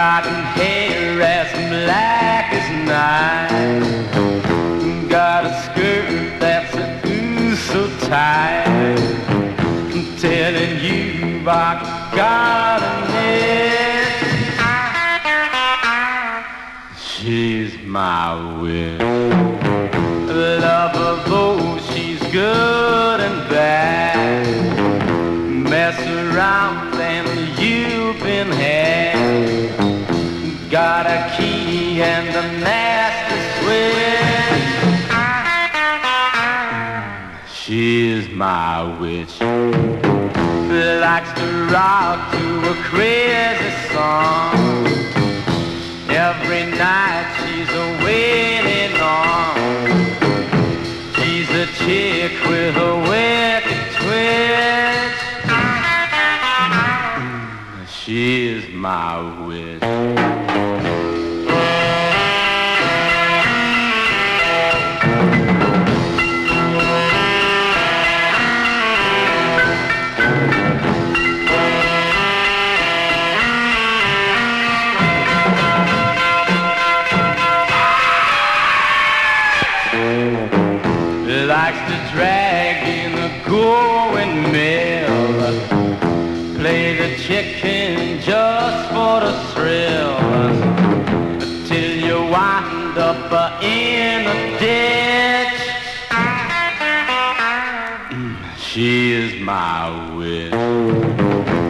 cotton hair as black as night. Got a skirt that's a ooh so tight. I'm telling you, I got a net. She's my will. Lover though she's good and bad. Mess around and you've been had. Got a key and a nasty switch. She's my witch. Likes to rock to a crazy song. Every night she's a waiting on. She's a chick with a wicked twitch. She's my witch. Likes to drag in a going mill. Play the chicken just for the thrill. Till you wind up uh, in a ditch. Mm, She is my witch.